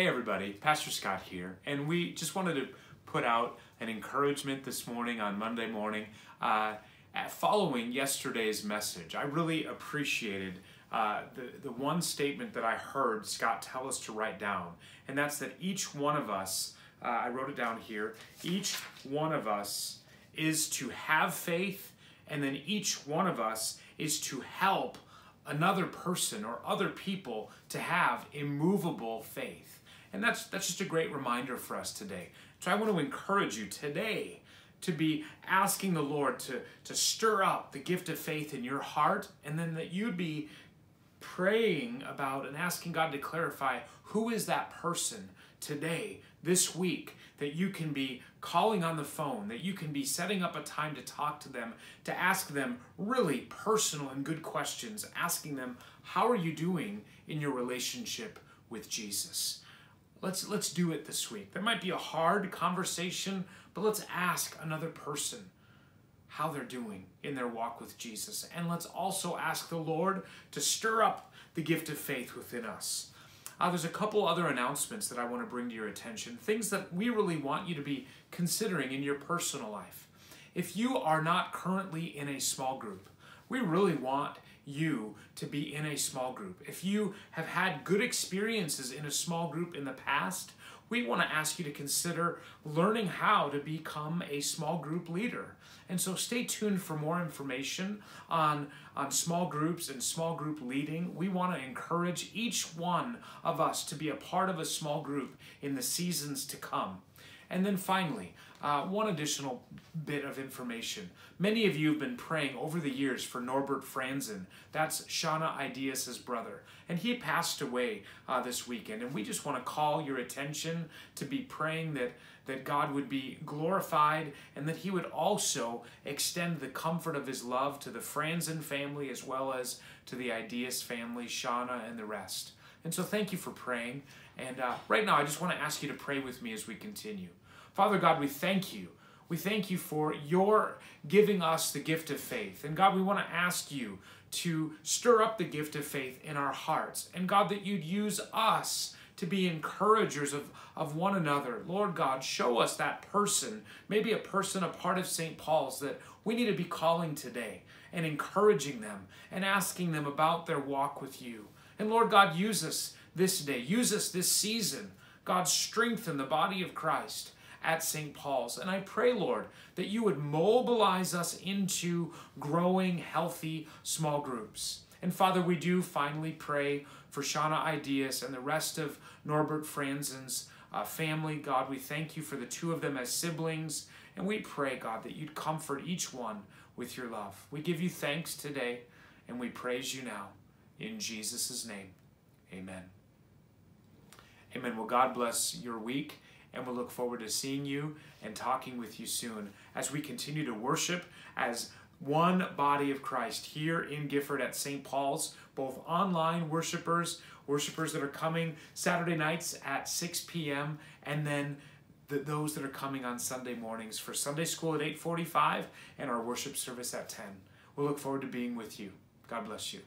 Hey everybody, Pastor Scott here, and we just wanted to put out an encouragement this morning on Monday morning. Uh, following yesterday's message, I really appreciated uh, the, the one statement that I heard Scott tell us to write down, and that's that each one of us, uh, I wrote it down here, each one of us is to have faith, and then each one of us is to help another person or other people to have immovable faith. And that's, that's just a great reminder for us today. So I want to encourage you today to be asking the Lord to, to stir up the gift of faith in your heart, and then that you'd be praying about and asking God to clarify who is that person today, this week, that you can be calling on the phone, that you can be setting up a time to talk to them, to ask them really personal and good questions, asking them, How are you doing in your relationship with Jesus? Let's, let's do it this week. That might be a hard conversation, but let's ask another person how they're doing in their walk with Jesus. And let's also ask the Lord to stir up the gift of faith within us. Uh, there's a couple other announcements that I want to bring to your attention, things that we really want you to be considering in your personal life. If you are not currently in a small group, we really want you to be in a small group. If you have had good experiences in a small group in the past, we want to ask you to consider learning how to become a small group leader. And so stay tuned for more information on, on small groups and small group leading. We want to encourage each one of us to be a part of a small group in the seasons to come. And then finally, uh, one additional bit of information. Many of you have been praying over the years for Norbert Franzen. That's Shauna Ideas' brother. And he passed away uh, this weekend. And we just want to call your attention to be praying that, that God would be glorified and that he would also extend the comfort of his love to the Franzen family as well as to the Ideas family, Shauna, and the rest. And so thank you for praying. And uh, right now, I just want to ask you to pray with me as we continue. Father God, we thank you. We thank you for your giving us the gift of faith. And God, we want to ask you to stir up the gift of faith in our hearts. And God, that you'd use us to be encouragers of, of one another. Lord God, show us that person, maybe a person, a part of St. Paul's that we need to be calling today and encouraging them and asking them about their walk with you. And Lord God, use us this day, use us this season. God, strengthen the body of Christ at St. Paul's. And I pray, Lord, that you would mobilize us into growing healthy small groups. And Father, we do finally pray for Shauna Ideas and the rest of Norbert Franzen's uh, family. God, we thank you for the two of them as siblings. And we pray, God, that you'd comfort each one with your love. We give you thanks today and we praise you now. In Jesus' name, amen. Amen. Well, God bless your week and we'll look forward to seeing you and talking with you soon as we continue to worship as one body of Christ here in Gifford at St. Paul's, both online worshipers, worshipers that are coming Saturday nights at 6 p.m., and then the, those that are coming on Sunday mornings for Sunday school at 8:45 and our worship service at 10. We'll look forward to being with you. God bless you.